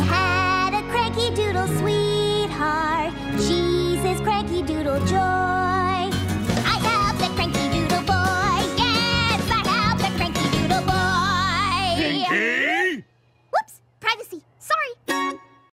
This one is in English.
had a cranky doodle sweetheart. Jesus, cranky doodle joy. I have the cranky doodle boy. Yes, I have the cranky doodle boy. Pinkie?